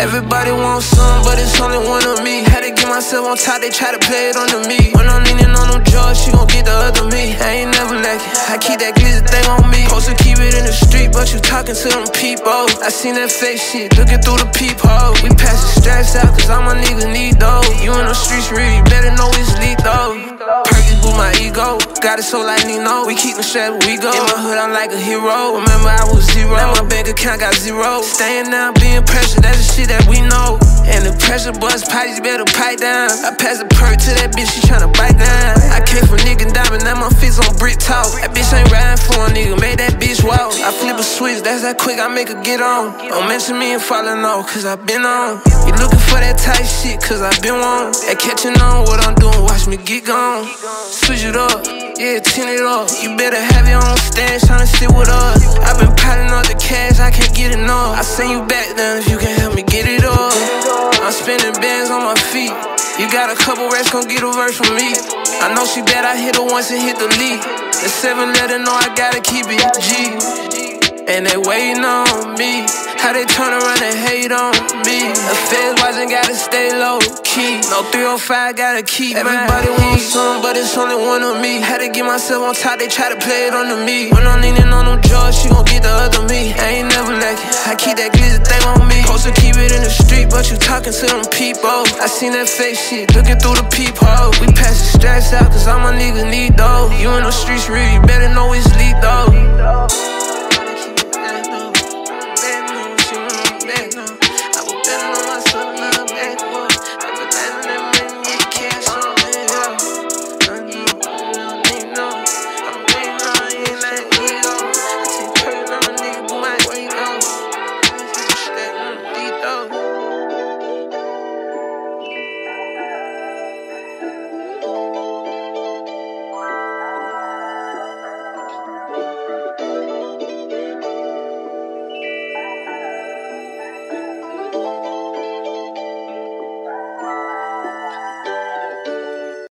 Everybody wants some, but it's only one of me. Had to get myself on top, they try to play it onto me. When I'm leaning on no drugs, she gon' get the other me. I ain't never lacking. I keep that glizzy thing on me. Supposed to keep it in the street, but you talking to them people. I seen that fake shit, looking through the peephole. We pass the stress got it so like Nino. We keep them straight we go. In my hood, I'm like a hero. Remember, I was zero. Now my bank account got zero. Staying now, being pressured, that's the shit that we know. And the pressure buzz potties better pipe down. I pass a perk to that bitch, she tryna bite down. Switch, that's that quick, I make her get on. Don't mention me and falling off, cause I been on. You looking for that tight shit, cause I been on. That catching on what I'm doing, watch me get gone. Switch it up, yeah, tint it up. You better have your own stance, tryna sit with us. i been piling up the cash, I can't get enough. I send you back down if you can help me get it up. I'm spinning bands on my feet. You got a couple racks, gon' get a verse from me. I know she bad, I hit her once and hit the lead. The seven let her know I gotta keep it G. And they waiting on me. How they turn around and hate on me. The feds wasn't gotta stay low key. No 305 gotta keep Everybody wants some, but it's only one of me. Had to get myself on top, they try to play it onto me. When I'm leaning on them drugs, she gon' get the other me. I ain't never lacking. I keep that glizzy thing on me. Supposed to keep it in the street, but you talking to them people. I seen that fake shit, looking through the peephole. We pass the stress out, cause all my niggas need those. You in the streets real, you better know it's lethal.